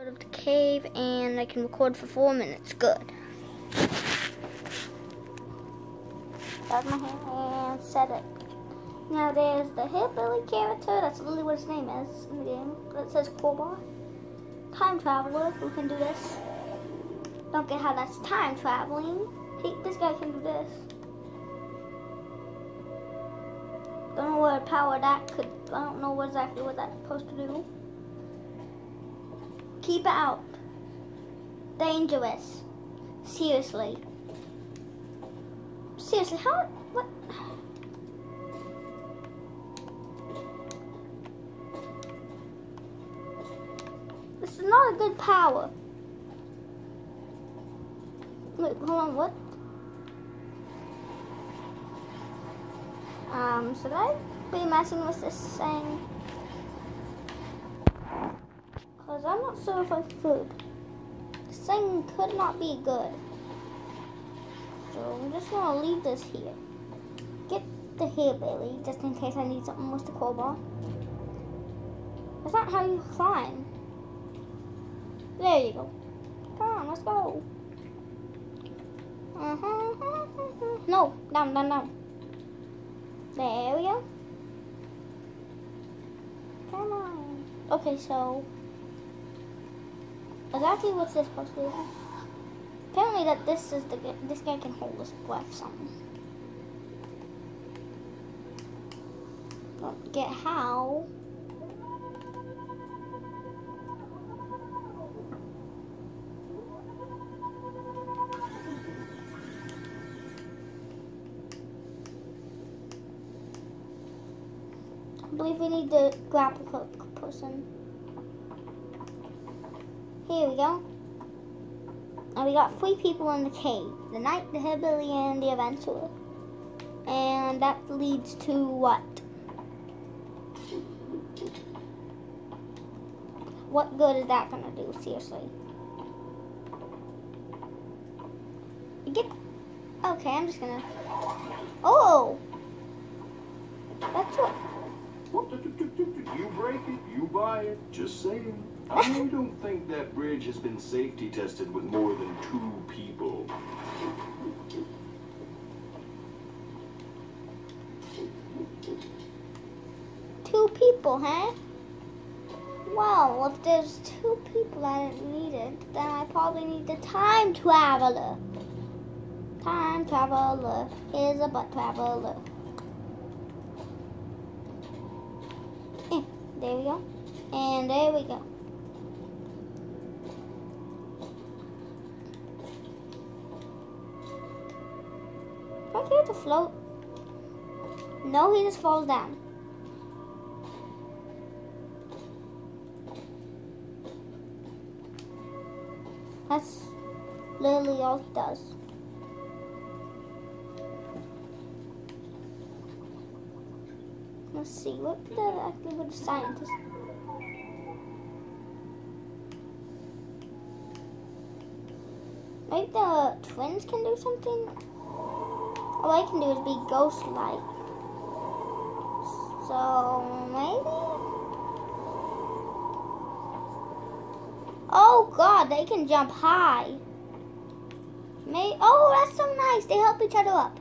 out of the cave and I can record for four minutes. Good. That's my hand and set it. Now there's the hillbilly character. That's literally what his name is in the game. But it says crowbar. Time traveler who can do this. Don't get how that's time traveling. He, this guy can do this. Don't know what power that could. I don't know exactly what that's supposed to do. Keep it out. Dangerous. Seriously. Seriously, how? What? This is not a good power. Wait, hold on, what? Um, should I be messing with this thing? Because I'm not sure if I could. This thing could not be good. So I'm just going to leave this here. Get the hillbilly, just in case I need something with the crowbar. That's not how you climb. There you go. Come on, let's go. Uh-huh. No, down, down, down. There we go. Come on. Okay, so exactly what's this supposed to do? Apparently that this is the this guy can hold his breath something. Don't get how. I believe we need the grapple hook person. Here we go. And we got three people in the cave. The knight, the hillbilly, and the adventurer. And that leads to what? What good is that gonna do, seriously? Get Okay, I'm just gonna Oh! That's what you break it, you buy it. Just saying. I don't think that bridge has been safety tested with more than two people. Two people, huh? Well, if there's two people that need it needed, then I probably need the time traveler. Time traveler is a butt traveler. Eh, there we go. And there we go. I care to float? No, he just falls down. That's literally all he does. Let's see, what did that actually with the scientist? Maybe the twins can do something? All I can do is be ghost-like. So, maybe? Oh god, they can jump high. May oh, that's so nice. They help each other up.